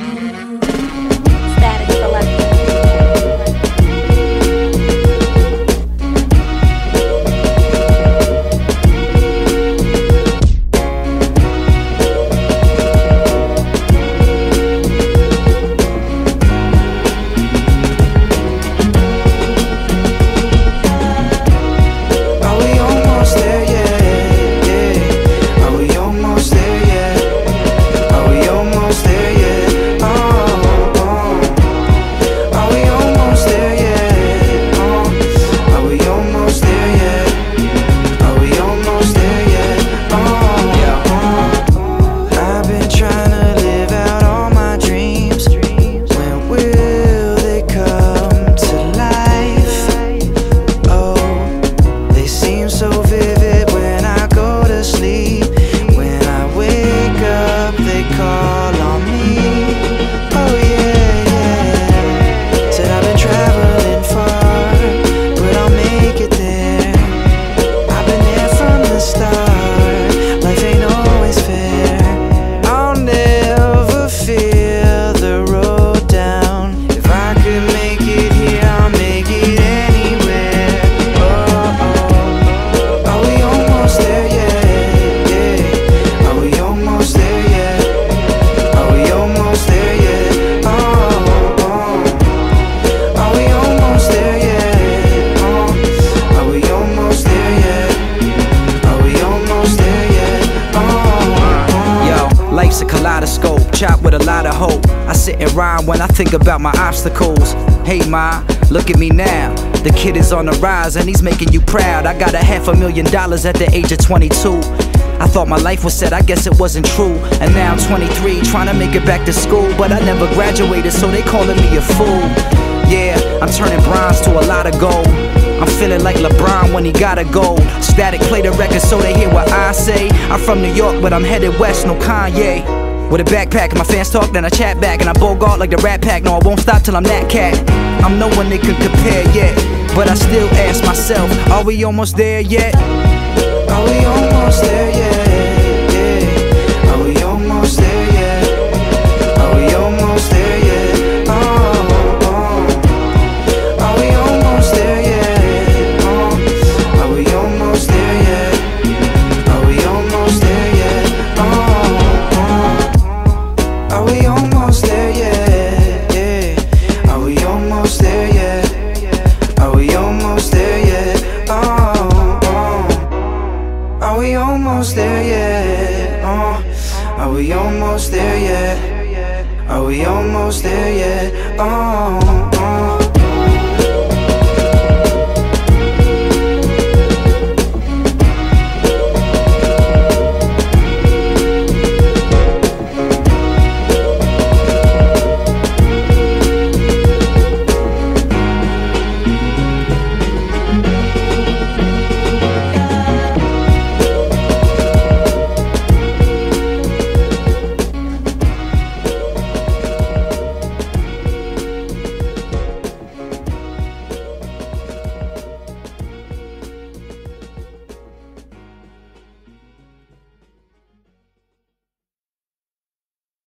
Statik lot of hope. I sit and rhyme when I think about my obstacles. Hey, ma, look at me now. The kid is on the rise and he's making you proud. I got a half a million dollars at the age of 22. I thought my life was set, I guess it wasn't true. And now I'm 23, trying to make it back to school. But I never graduated, so they calling me a fool. Yeah, I'm turning bronze to a lot of gold. I'm feeling like LeBron when he got a goal. Statik play the record so they hear what I say. I'm from New York, but I'm headed west, no Kanye. With a backpack, and my fans talk, then I chat back, and I bogart like the Rat Pack. No, I won't stop till I'm that cat. I'm no one they can compare yet, but I still ask myself, are we almost there yet? Are we almost there yet? There yet? Oh, are we almost there yet? Are we almost there yet? Oh.